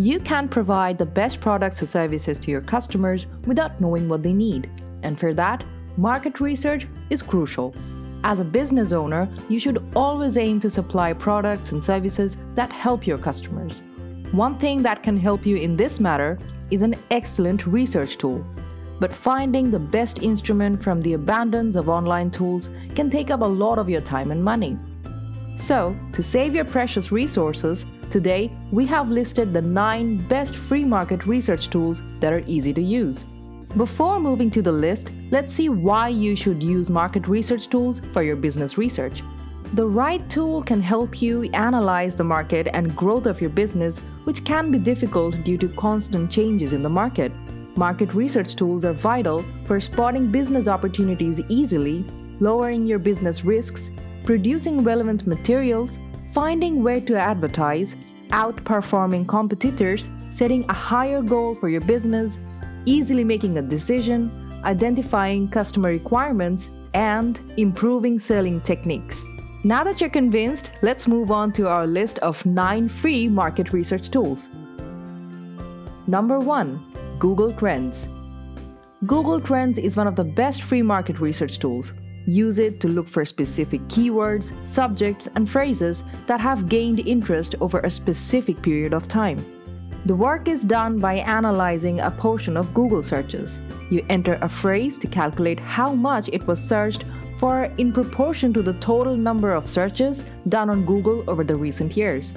You can't provide the best products or services to your customers without knowing what they need. And for that, market research is crucial. As a business owner, you should always aim to supply products and services that help your customers. One thing that can help you in this matter is an excellent research tool. But finding the best instrument from the abundance of online tools can take up a lot of your time and money. So, to save your precious resources, today we have listed the 9 best free market research tools that are easy to use. Before moving to the list, let's see why you should use market research tools for your business research. The right tool can help you analyze the market and growth of your business, which can be difficult due to constant changes in the market. Market research tools are vital for spotting business opportunities easily, lowering your business risks, producing relevant materials, finding where to advertise, outperforming competitors, setting a higher goal for your business, easily making a decision, identifying customer requirements, and improving selling techniques. Now that you're convinced, let's move on to our list of 9 free market research tools. Number 1 Google Trends. Google Trends is one of the best free market research tools. Use it to look for specific keywords, subjects, and phrases that have gained interest over a specific period of time. The work is done by analyzing a portion of Google searches. You enter a phrase to calculate how much it was searched for in proportion to the total number of searches done on Google over the recent years.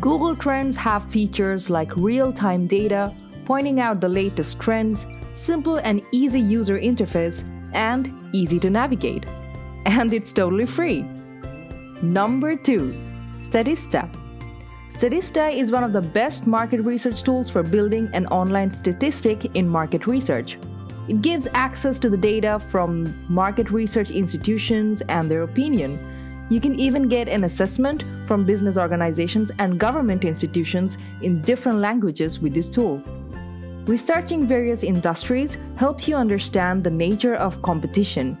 Google Trends have features like real time data, pointing out the latest trends, simple and easy user interface, and easy to navigate. And it's totally free. Number 2 Statista. Statista is one of the best market research tools for building an online statistic in market research. It gives access to the data from market research institutions and their opinion. You can even get an assessment from business organizations and government institutions in different languages with this tool. Researching various industries helps you understand the nature of competition.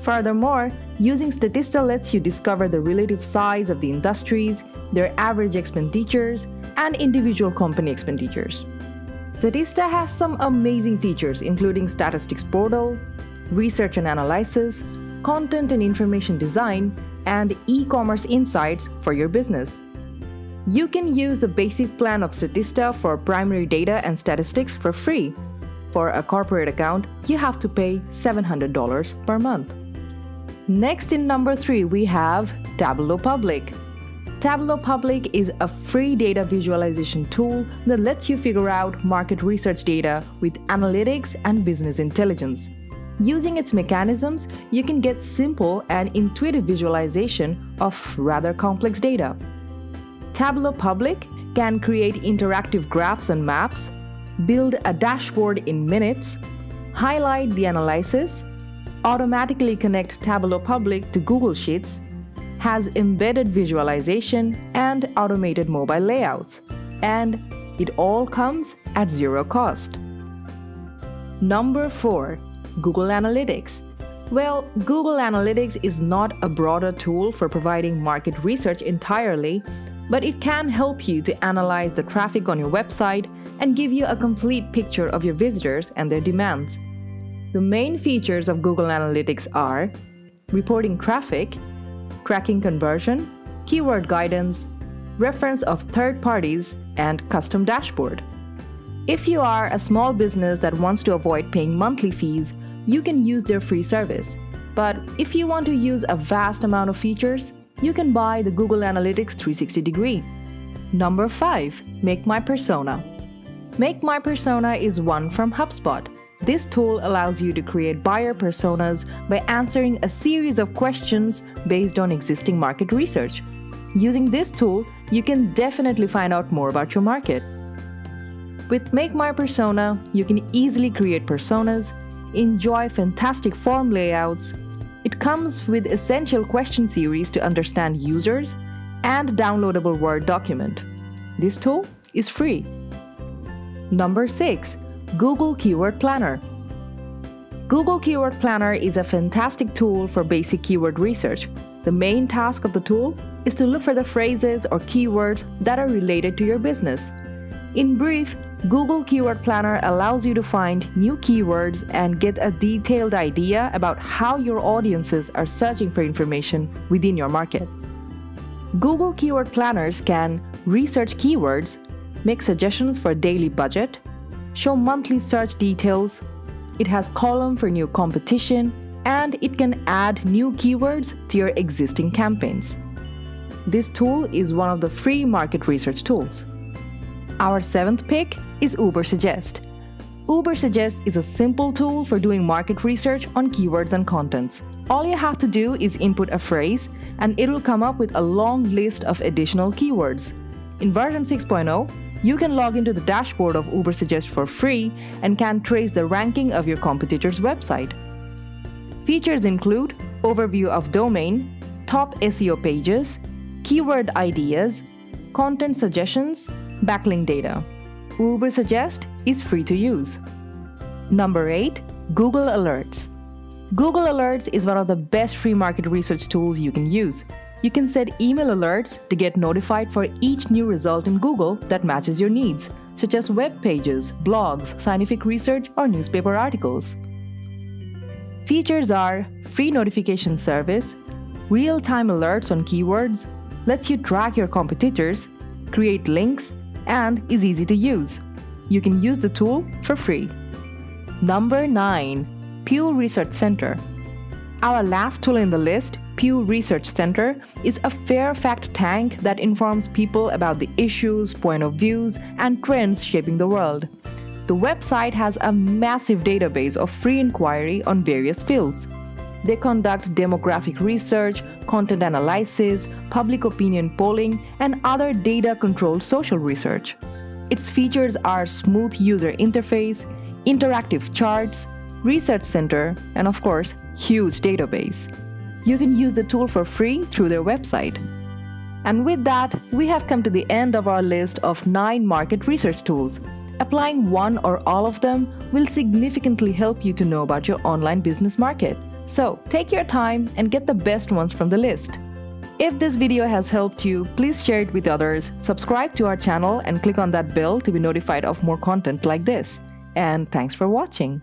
Furthermore, using Statista lets you discover the relative size of the industries, their average expenditures, and individual company expenditures. Statista has some amazing features including statistics portal, research and analysis, content and information design, and e-commerce insights for your business. You can use the basic plan of Statista for primary data and statistics for free. For a corporate account, you have to pay $700 per month. Next in number 3 we have Tableau Public. Tableau Public is a free data visualization tool that lets you figure out market research data with analytics and business intelligence. Using its mechanisms, you can get simple and intuitive visualization of rather complex data. Tableau Public can create interactive graphs and maps, build a dashboard in minutes, highlight the analysis, automatically connect Tableau Public to Google Sheets, has embedded visualization and automated mobile layouts, and it all comes at zero cost. Number 4 Google Analytics. Well, Google Analytics is not a broader tool for providing market research entirely, but it can help you to analyze the traffic on your website and give you a complete picture of your visitors and their demands. The main features of Google Analytics are reporting traffic, tracking conversion, keyword guidance, reference of third parties, and custom dashboard. If you are a small business that wants to avoid paying monthly fees, you can use their free service. But if you want to use a vast amount of features, you can buy the Google Analytics 360 degree. Number 5. Make My Persona. Make My Persona is one from HubSpot. This tool allows you to create buyer personas by answering a series of questions based on existing market research. Using this tool, you can definitely find out more about your market. With Make My Persona, you can easily create personas, enjoy fantastic form layouts, it comes with essential question series to understand users and downloadable Word document. This tool is free. Number 6. Google Keyword Planner. Google Keyword Planner is a fantastic tool for basic keyword research. The main task of the tool is to look for the phrases or keywords that are related to your business. In brief, Google Keyword Planner allows you to find new keywords and get a detailed idea about how your audiences are searching for information within your market. Google Keyword Planners can research keywords, make suggestions for daily budget, show monthly search details, it has column for new competition, and it can add new keywords to your existing campaigns. This tool is one of the free market research tools. Our seventh pick is Ubersuggest. Uber Suggest is a simple tool for doing market research on keywords and contents. All you have to do is input a phrase, and it'll come up with a long list of additional keywords. In version 6.0, you can log into the dashboard of Ubersuggest for free and can trace the ranking of your competitor's website. Features include overview of domain, top SEO pages, keyword ideas, content suggestions, backlink data. Ubersuggest is free to use. Number 8. Google Alerts. Google Alerts is one of the best free market research tools you can use. You can set email alerts to get notified for each new result in Google that matches your needs, such as web pages, blogs, scientific research, or newspaper articles. Features are free notification service, real time alerts on keywords, lets you track your competitors, create links, and is easy to use. You can use the tool for free. Number 9. Pew Research Center. Our last tool in the list, Pew Research Center, is a fair fact tank that informs people about the issues, point of views, and trends shaping the world. The website has a massive database of free inquiry on various fields. They conduct demographic research, content analysis, public opinion polling, and other data controlled social research. Its features are smooth user interface, interactive charts, research center, and of course, huge database. You can use the tool for free through their website. And with that, we have come to the end of our list of 9 market research tools. Applying one or all of them will significantly help you to know about your online business market. So take your time and get the best ones from the list. If this video has helped you, please share it with others, subscribe to our channel and click on that bell to be notified of more content like this. And thanks for watching.